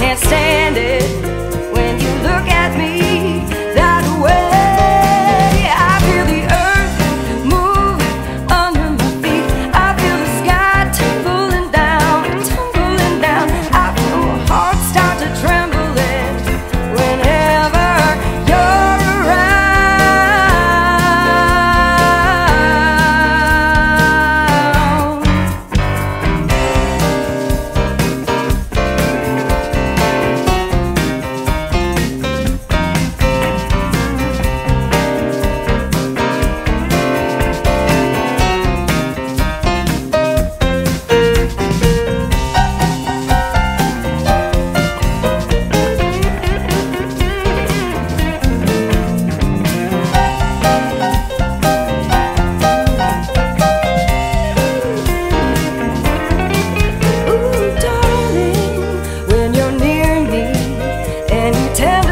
can't stand it. tell